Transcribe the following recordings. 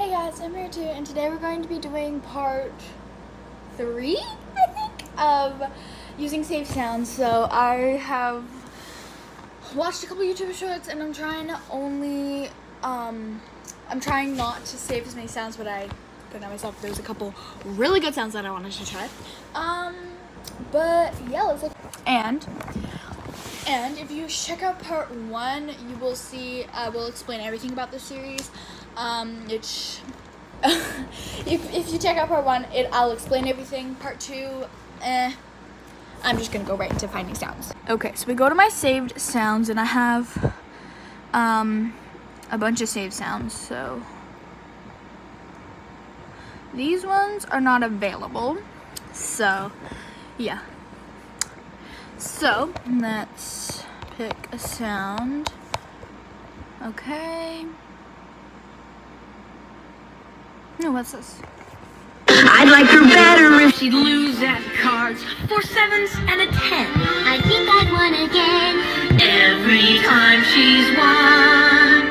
Hey guys, I'm here too, and today we're going to be doing part three, I think, of using saved sounds. So I have watched a couple YouTube shorts, and I'm trying to only, um, I'm trying not to save as many sounds, but I put on myself. There's a couple really good sounds that I wanted to try. Um, but yeah, let's look. And and if you check out part one, you will see I uh, will explain everything about the series. Um, it's if if you check out part one, it I'll explain everything. Part two, eh. I'm just gonna go right into finding sounds. Okay, so we go to my saved sounds, and I have um a bunch of saved sounds. So these ones are not available. So yeah. So let's pick a sound. Okay. No, what's this? I'd like her better if she'd lose at cards. Four sevens and a ten. I think I'd won again. Every time she's won.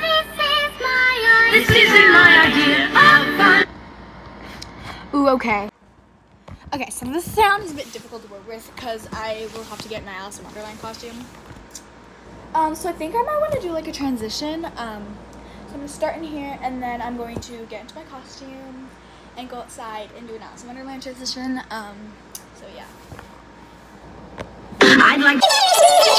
This is my idea. This isn't my idea of fun. Ooh, okay. Okay, so this sound is a bit difficult to work with because I will have to get an Alice in Wonderland costume. Um, so I think I might want to do like a transition. Um, so I'm going to start in here and then I'm going to get into my costume and go outside and do an Alice in Wonderland transition. Um, so yeah. I'd like.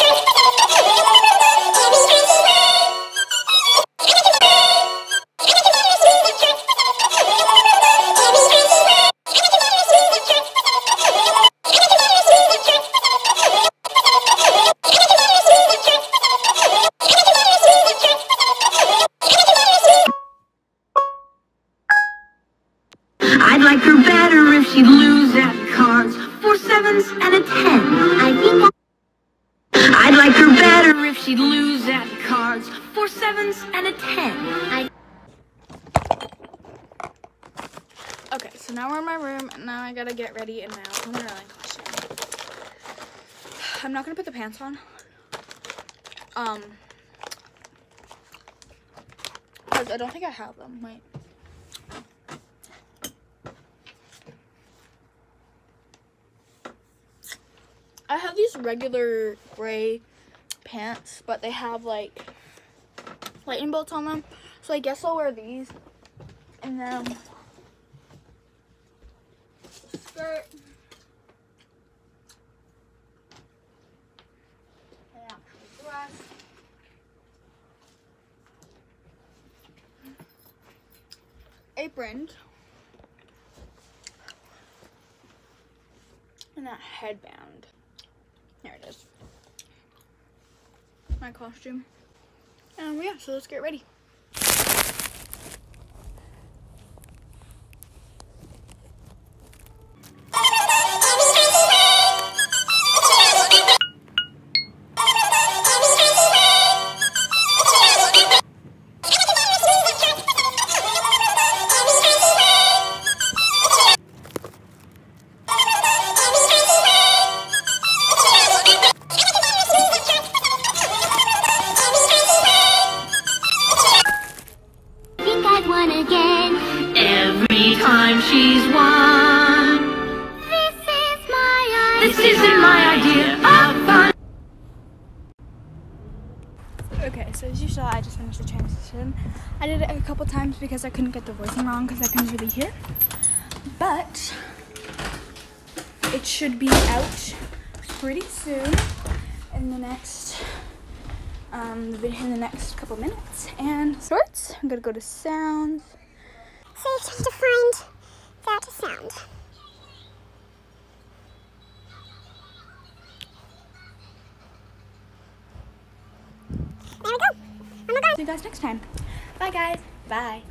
Like her better if she'd lose at cards. Four sevens and a ten. I think I'd like her better if she'd lose at cards. Four sevens and a ten. I, Okay, so now we're in my room and now I gotta get ready in my Wonderland costume. I'm not gonna put the pants on. Um, because I don't think I have them. Wait. I have these regular gray pants, but they have like lightning bolts on them. So I guess I'll wear these. And then skirt. Dress. Apron. And that headband. There it is. My costume. Um, yeah, so let's get ready. Again. Every time she's won. This is my idea. This isn't my idea of fun. Okay, so as you saw, I just finished the transition. I did it a couple times because I couldn't get the voicing wrong because I couldn't really hear. But it should be out pretty soon in the next um the- in the next couple minutes. And sorts. I'm gonna go to sounds. So you have to find that sound. There we go. Oh my god. See you guys next time. Bye guys. Bye.